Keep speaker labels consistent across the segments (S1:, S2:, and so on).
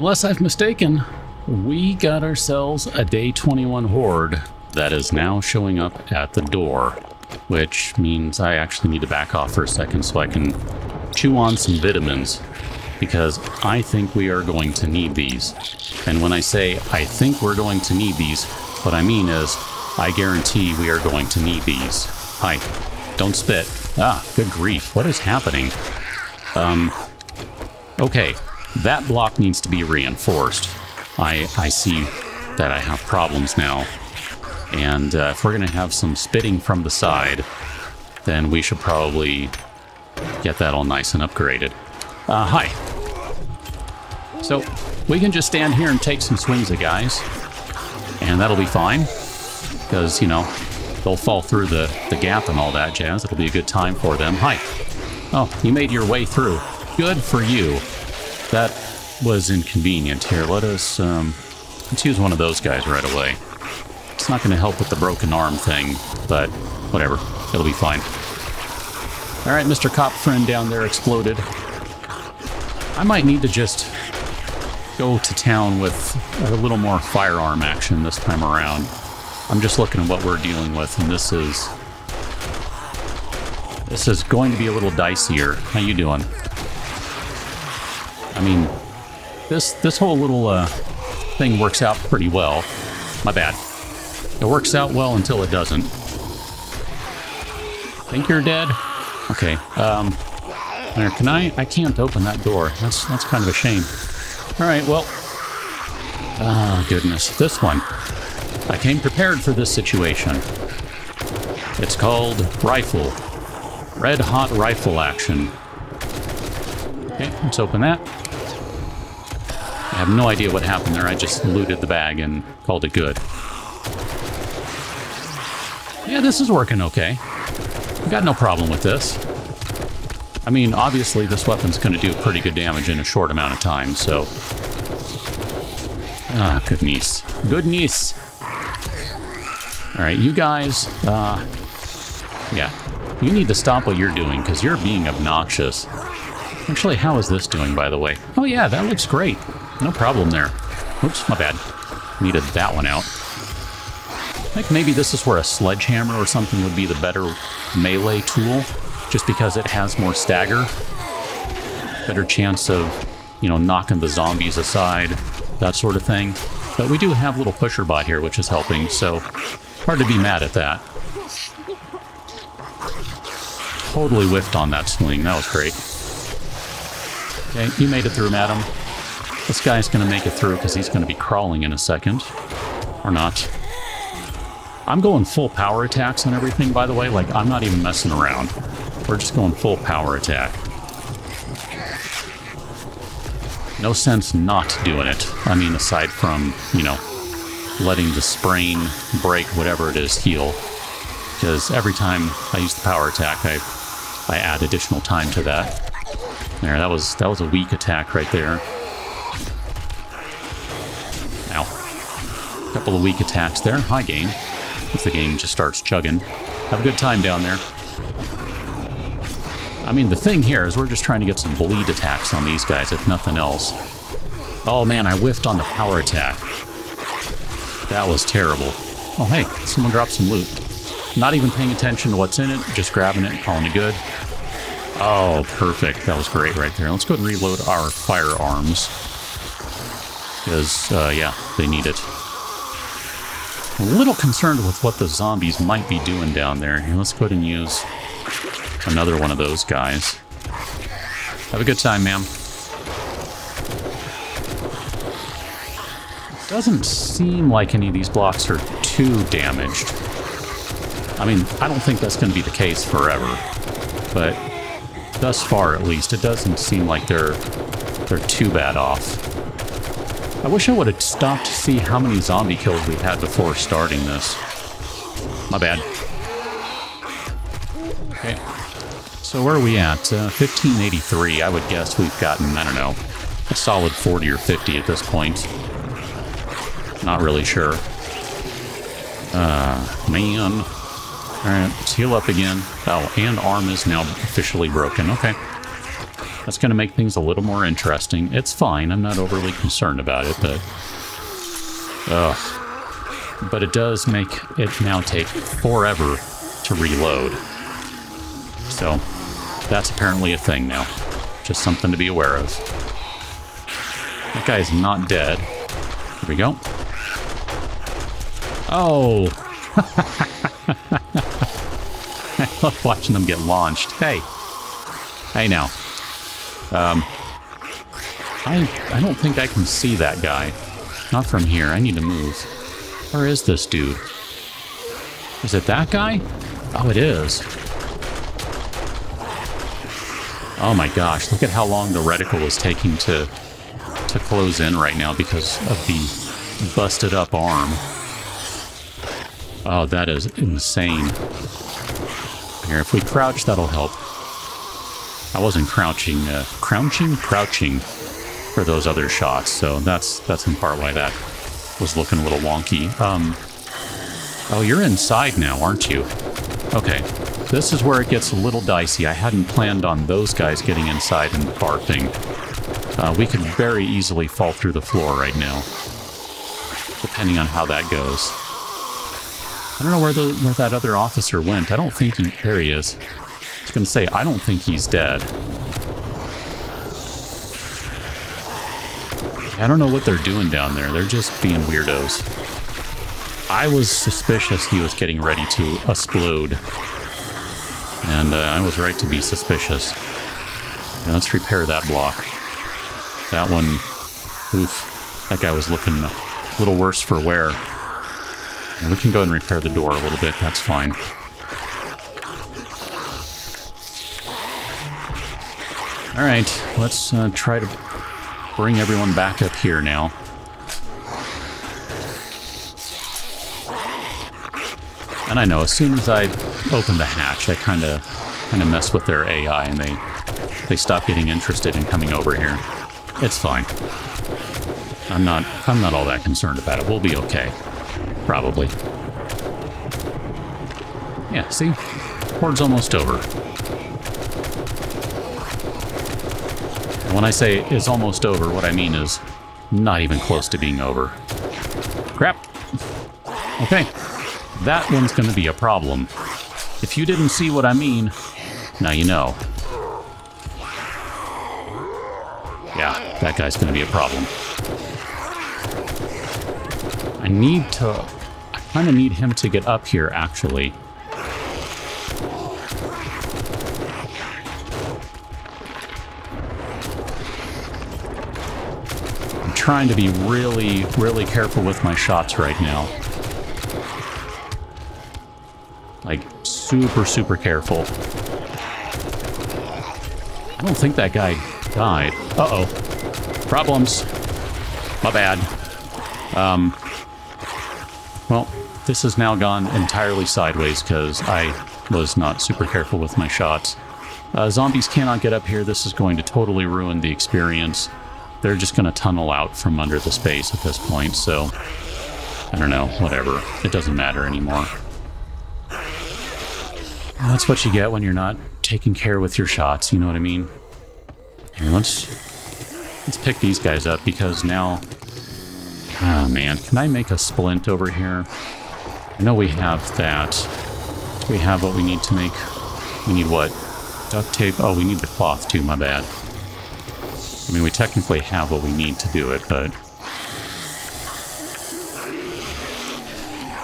S1: Unless I've mistaken, we got ourselves a day 21 horde that is now showing up at the door, which means I actually need to back off for a second so I can chew on some vitamins because I think we are going to need these. And when I say I think we're going to need these, what I mean is I guarantee we are going to need these. Hi, don't spit. Ah, good grief, what is happening? Um, okay, that block needs to be reinforced. I, I see that I have problems now. And uh, if we're going to have some spitting from the side, then we should probably get that all nice and upgraded. Uh, hi. So, we can just stand here and take some swings at guys, and that'll be fine, because, you know, they'll fall through the, the gap and all that jazz. It'll be a good time for them. Hi. Oh, you made your way through. Good for you. That was inconvenient. Here, let us, um, let's use one of those guys right away. It's not going to help with the broken arm thing, but whatever. It'll be fine. All right, Mr. Cop friend down there exploded. I might need to just go to town with a little more firearm action this time around. I'm just looking at what we're dealing with, and this is... This is going to be a little dicier. How you doing? I mean, this this whole little uh, thing works out pretty well. My bad. It works out well until it doesn't. Think you're dead? Okay. Um, can I? I can't open that door. That's that's kind of a shame. All right. Well. Ah, goodness. This one. I came prepared for this situation. It's called rifle. Red hot rifle action. Okay, let's open that. I have no idea what happened there. I just looted the bag and called it good. Yeah, this is working okay. I Got no problem with this. I mean, obviously this weapon's going to do pretty good damage in a short amount of time, so... Ah, good niece. Good niece! Alright, you guys, uh... Yeah, you need to stop what you're doing, because you're being obnoxious. Actually, how is this doing, by the way? Oh yeah, that looks great. No problem there. Oops, my bad. Needed that one out. I think maybe this is where a sledgehammer or something would be the better melee tool, just because it has more stagger. Better chance of, you know, knocking the zombies aside, that sort of thing. But we do have a little pusher bot here, which is helping, so hard to be mad at that. Totally whiffed on that swing. That was great. Okay, you made it through, madam. This guy's going to make it through because he's going to be crawling in a second. Or not. I'm going full power attacks on everything, by the way. Like, I'm not even messing around. We're just going full power attack. No sense not doing it. I mean, aside from, you know, letting the sprain, break, whatever it is, heal. Because every time I use the power attack, I, I add additional time to that. There, that was that was a weak attack right there. Couple of weak attacks there. High gain. If the game just starts chugging. Have a good time down there. I mean, the thing here is we're just trying to get some bleed attacks on these guys, if nothing else. Oh man, I whiffed on the power attack. That was terrible. Oh hey, someone dropped some loot. Not even paying attention to what's in it, just grabbing it and calling it good. Oh, perfect. That was great right there. Let's go and reload our firearms. Because, uh, yeah, they need it. A little concerned with what the zombies might be doing down there. Here, let's go ahead and use another one of those guys. Have a good time, ma'am. Doesn't seem like any of these blocks are too damaged. I mean, I don't think that's going to be the case forever, but thus far at least, it doesn't seem like they're they're too bad off. I wish I would have stopped to see how many zombie kills we've had before starting this. My bad. Okay. So where are we at? Uh, 1583. I would guess we've gotten, I don't know, a solid 40 or 50 at this point. Not really sure. Uh, man. Alright, let's heal up again. Oh, and arm is now officially broken. Okay. That's going to make things a little more interesting. It's fine. I'm not overly concerned about it, but... Ugh. But it does make it now take forever to reload. So, that's apparently a thing now. Just something to be aware of. That guy's not dead. Here we go. Oh! I love watching them get launched. Hey! Hey now. Um, I, I don't think I can see that guy. Not from here. I need to move. Where is this dude? Is it that guy? Oh, it is. Oh my gosh, look at how long the reticle is taking to to close in right now because of the busted up arm. Oh, that is insane. Here, if we crouch, that'll help. I wasn't crouching, uh, crouching, crouching for those other shots, so that's that's in part why that was looking a little wonky. Um, oh, you're inside now, aren't you? Okay, this is where it gets a little dicey. I hadn't planned on those guys getting inside and barfing. Uh, we could very easily fall through the floor right now, depending on how that goes. I don't know where the where that other officer went. I don't think he... There he is. Was to say, I don't think he's dead. I don't know what they're doing down there. They're just being weirdos. I was suspicious he was getting ready to explode. And uh, I was right to be suspicious. Now let's repair that block. That one, oof, that guy was looking a little worse for wear. And we can go and repair the door a little bit, that's fine. Alright, let's uh, try to bring everyone back up here now. And I know, as soon as I open the hatch, I kind of kind of mess with their AI, and they they stop getting interested in coming over here. It's fine. I'm not I'm not all that concerned about it. We'll be okay. Probably. Yeah, see? Horde's almost over. And when I say it's almost over, what I mean is not even close to being over. Crap. Okay. That one's going to be a problem. If you didn't see what I mean, now you know. Yeah, that guy's going to be a problem. I need to... I kind of need him to get up here, actually. Trying to be really, really careful with my shots right now. Like, super, super careful. I don't think that guy died. Uh-oh. Problems. My bad. Um, well, this has now gone entirely sideways because I was not super careful with my shots. Uh, zombies cannot get up here. This is going to totally ruin the experience. They're just going to tunnel out from under the space at this point, so... I don't know, whatever. It doesn't matter anymore. That's what you get when you're not taking care with your shots, you know what I mean? Here, let's let's pick these guys up because now Oh man, can I make a splint over here? I know we have that. We have what we need to make. We need what? Duct tape? Oh, we need the cloth too, my bad. I mean, we technically have what we need to do it, but...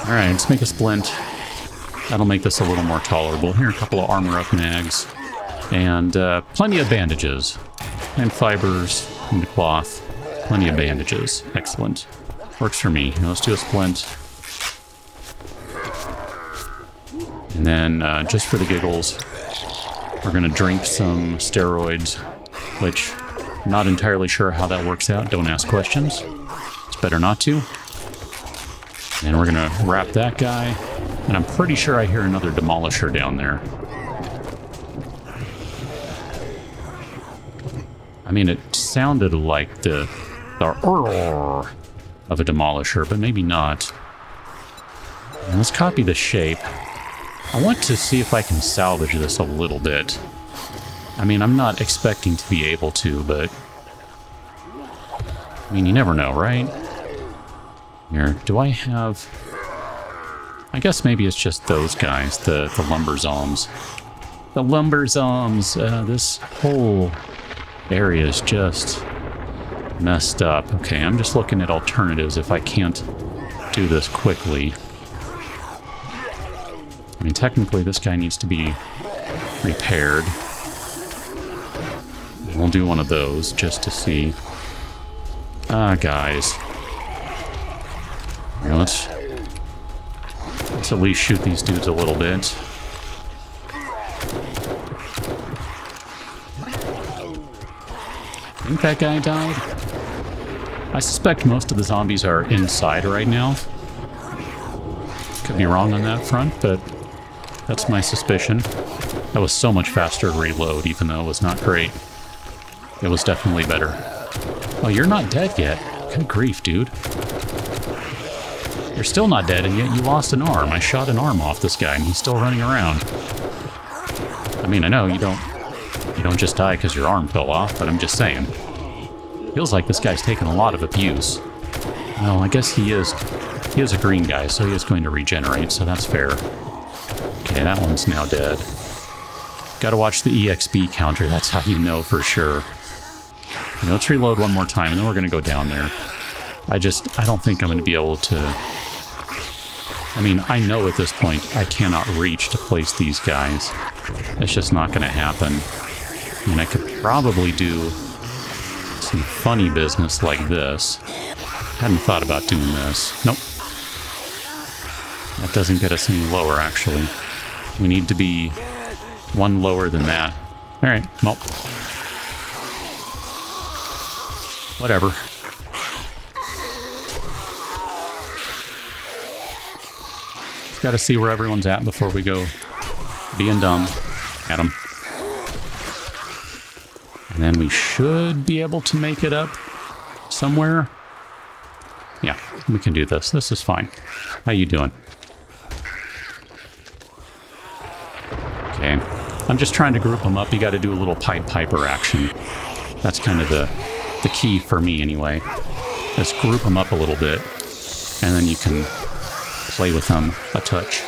S1: Alright, let's make a splint. That'll make this a little more tolerable. Here, a couple of armor up mags. And uh, plenty of bandages. And fibers, and cloth. Plenty of bandages. Excellent. Works for me. Let's do a splint. And then, uh, just for the giggles, we're going to drink some steroids, which not entirely sure how that works out. Don't ask questions. It's better not to. And we're going to wrap that guy. And I'm pretty sure I hear another demolisher down there. I mean, it sounded like the, the roar of a demolisher, but maybe not. And let's copy the shape. I want to see if I can salvage this a little bit. I mean, I'm not expecting to be able to, but... I mean, you never know, right? Here, do I have... I guess maybe it's just those guys, the, the lumberzoms. The lumberzoms! Uh, this whole area is just messed up. Okay, I'm just looking at alternatives if I can't do this quickly. I mean, technically this guy needs to be repaired. We'll do one of those just to see. Ah, guys. Here, let's, let's at least shoot these dudes a little bit. I think that guy died. I suspect most of the zombies are inside right now. Could be wrong on that front, but that's my suspicion. That was so much faster to reload, even though it was not great. It was definitely better. Oh, you're not dead yet. Good grief, dude. You're still not dead, and yet you lost an arm. I shot an arm off this guy, and he's still running around. I mean, I know you don't you don't just die because your arm fell off, but I'm just saying. Feels like this guy's taken a lot of abuse. Well, I guess he is he is a green guy, so he is going to regenerate, so that's fair. Okay, that one's now dead. Gotta watch the EXP counter, that's how you know for sure. Okay, let's reload one more time, and then we're gonna go down there. I just, I don't think I'm gonna be able to... I mean, I know at this point I cannot reach to place these guys. It's just not gonna happen. I mean, I could probably do some funny business like this. Hadn't thought about doing this. Nope. That doesn't get us any lower, actually. We need to be one lower than that. Alright, well. Whatever. Just Got to see where everyone's at before we go being dumb at them. And then we should be able to make it up somewhere. Yeah, we can do this. This is fine. How you doing? Okay. I'm just trying to group them up. You got to do a little Pied Piper action. That's kind of the, the key for me anyway. Just group them up a little bit, and then you can play with them a touch.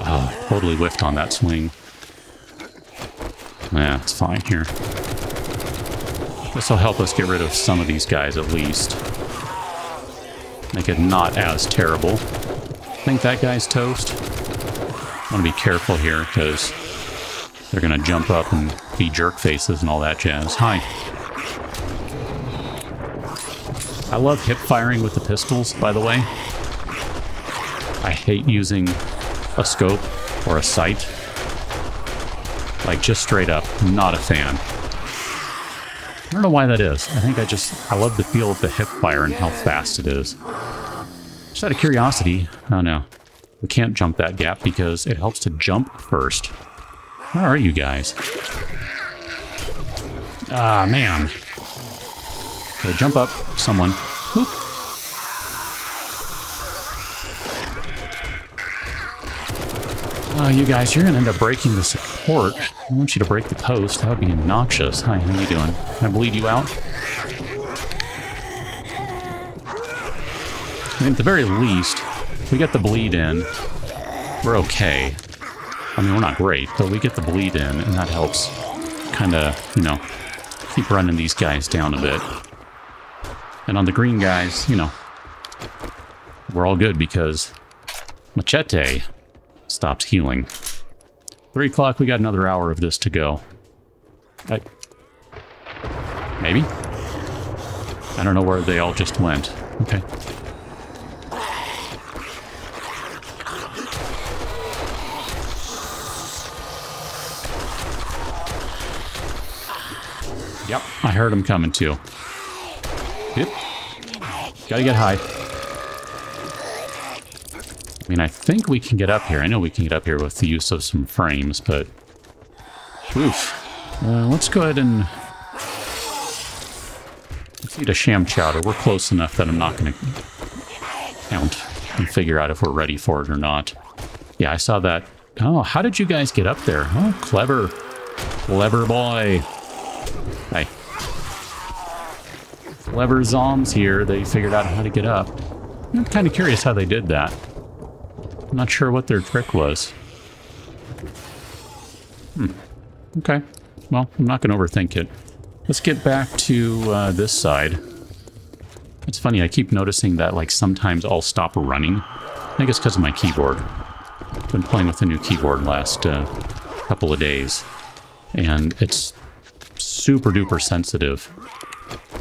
S1: Oh, totally whiffed on that swing. Yeah, it's fine here. This will help us get rid of some of these guys at least. Make it not as terrible. Think that guy's toast? I want to be careful here because they're to jump up and be jerk faces and all that jazz. Hi. I love hip firing with the pistols, by the way. I hate using a scope or a sight like, just straight up, not a fan. I don't know why that is. I think I just, I love the feel of the hip fire and how fast it is. Just out of curiosity, oh no, we can't jump that gap because it helps to jump first. Where are you guys? Ah, man. Okay, jump up, someone. Whoop. Oh, you guys, you're gonna end up breaking the support. I want you to break the post. That would be obnoxious. Hi, how you doing? Can I bleed you out? I mean, at the very least, we got the bleed in. We're okay. I mean, we're not great, but we get the bleed in, and that helps kind of, you know, keep running these guys down a bit. And on the green guys, you know, we're all good because Machete stops healing. Three o'clock, we got another hour of this to go. I, maybe? I don't know where they all just went. Okay. Yep, I heard him coming too. Yep. Gotta get high. I mean, I think we can get up here. I know we can get up here with the use of some frames, but... Oof. Uh, let's go ahead and... Let's eat a sham chowder. We're close enough that I'm not going to count and figure out if we're ready for it or not. Yeah, I saw that Oh, how did you guys get up there? Oh, clever. Clever boy. Hey. Clever zombs here. They figured out how to get up. I'm kind of curious how they did that. I'm not sure what their trick was. Hmm. Okay. Well, I'm not going to overthink it. Let's get back to uh, this side. It's funny, I keep noticing that like sometimes I'll stop running. I think it's because of my keyboard. I've been playing with a new keyboard last uh, couple of days. And it's super duper sensitive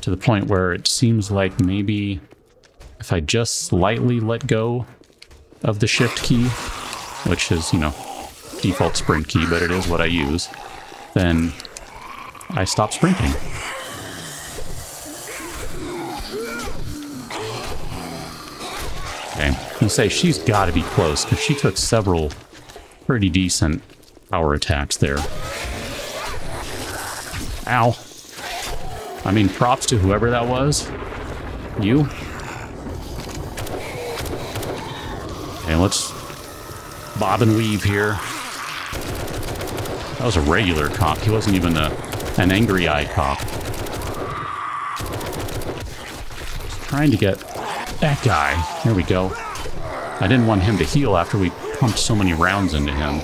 S1: to the point where it seems like maybe if I just slightly let go of the shift key, which is, you know, default sprint key, but it is what I use, then I stop sprinting. Okay, I'm say she's got to be close because she took several pretty decent power attacks there. Ow. I mean, props to whoever that was. You? Okay, let's bob and weave here. That was a regular cop. He wasn't even a, an angry-eyed cop. Just trying to get that guy. There we go. I didn't want him to heal after we pumped so many rounds into him.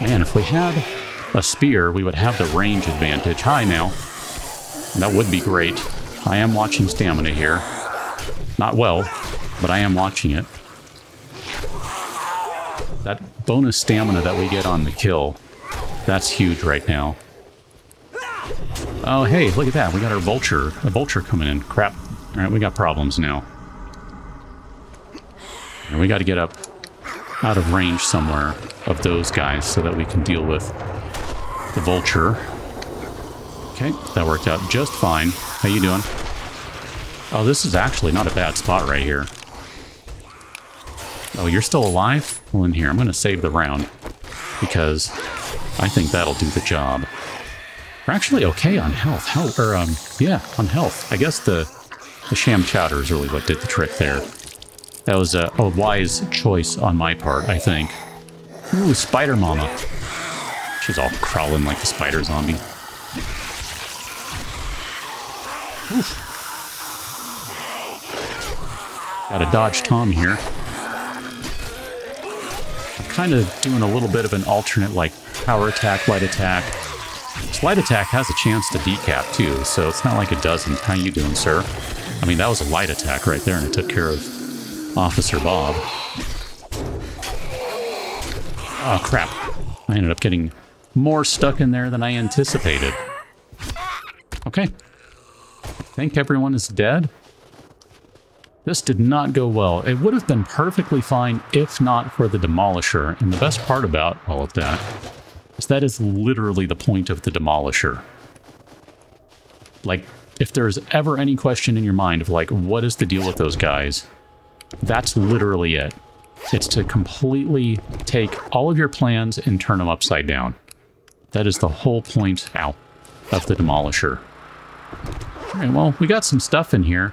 S1: Man, if we had a spear, we would have the range advantage. Hi now. That would be great. I am watching stamina here. Not well, but I am watching it. That bonus stamina that we get on the kill, that's huge right now. Oh, hey, look at that. We got our vulture. A vulture coming in. Crap. All right, we got problems now. And we got to get up out of range somewhere of those guys so that we can deal with the vulture. Okay, that worked out just fine. How you doing? Oh, this is actually not a bad spot right here. Oh, you're still alive? Well, in here, I'm going to save the round because I think that'll do the job. We're actually okay on health. How, or, um, yeah, on health. I guess the, the sham chowder is really what did the trick there. That was a, a wise choice on my part, I think. Ooh, Spider Mama. She's all crawling like a spider zombie. Oof. Gotta dodge Tom here. I'm kind of doing a little bit of an alternate, like, power attack, light attack. light attack has a chance to decap, too, so it's not like it doesn't. How you doing, sir? I mean, that was a light attack right there, and it took care of Officer Bob. Oh, crap. I ended up getting more stuck in there than I anticipated. Okay. I think everyone is dead. This did not go well. It would have been perfectly fine if not for the Demolisher. And the best part about all of that is that is literally the point of the Demolisher. Like, if there's ever any question in your mind of like, what is the deal with those guys? That's literally it. It's to completely take all of your plans and turn them upside down. That is the whole point, ow, of the Demolisher. All right, well, we got some stuff in here.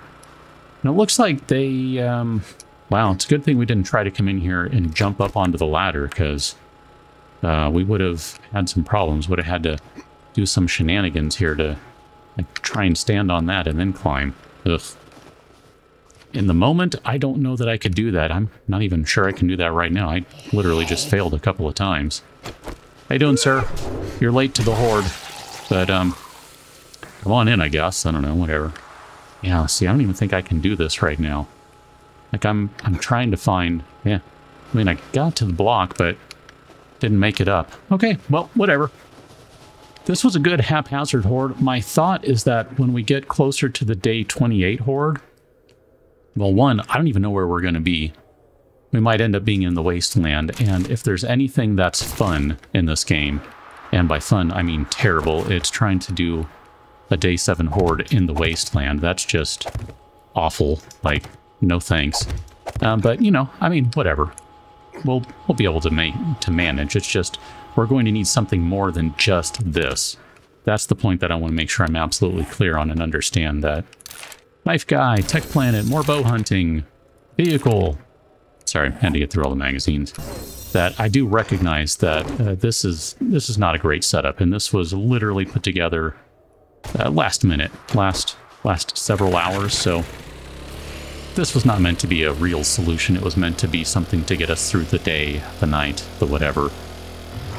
S1: And it looks like they, um, wow, it's a good thing we didn't try to come in here and jump up onto the ladder because uh, we would have had some problems. Would have had to do some shenanigans here to like, try and stand on that and then climb. Ugh. In the moment, I don't know that I could do that. I'm not even sure I can do that right now. I literally just failed a couple of times. How you doing, sir? You're late to the horde, but, um, come on in, I guess. I don't know, whatever. Yeah, see, I don't even think I can do this right now. Like, I'm I'm trying to find... Yeah. I mean, I got to the block, but didn't make it up. Okay, well, whatever. This was a good haphazard horde. My thought is that when we get closer to the day 28 horde, well, one, I don't even know where we're going to be. We might end up being in the wasteland, and if there's anything that's fun in this game, and by fun, I mean terrible, it's trying to do a day seven horde in the wasteland. That's just awful. Like, no thanks. Um, but you know, I mean, whatever. We'll we'll be able to make to manage. It's just we're going to need something more than just this. That's the point that I want to make sure I'm absolutely clear on and understand that. Knife guy, tech planet, more bow hunting, vehicle. Sorry, I had to get through all the magazines. That I do recognize that uh, this is this is not a great setup, and this was literally put together uh, last minute, last last several hours. So this was not meant to be a real solution. It was meant to be something to get us through the day, the night, the whatever.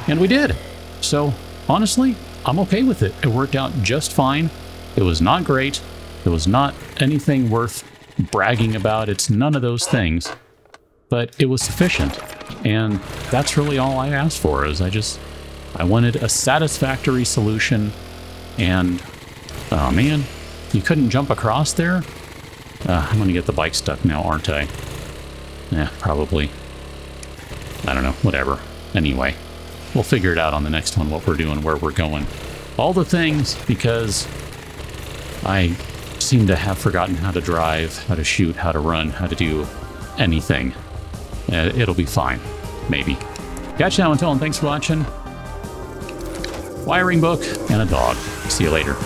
S1: And we did. So honestly, I'm okay with it. It worked out just fine. It was not great. It was not anything worth bragging about. It's none of those things. But it was sufficient. And that's really all I asked for is I just I wanted a satisfactory solution and oh man, you couldn't jump across there? Uh, I'm gonna get the bike stuck now, aren't I? Yeah, probably. I don't know, whatever. Anyway, we'll figure it out on the next one, what we're doing, where we're going. All the things, because I seem to have forgotten how to drive, how to shoot, how to run, how to do anything. Uh, it'll be fine. Maybe. Catch you now until and thanks for watching. Wiring book and a dog. See you later.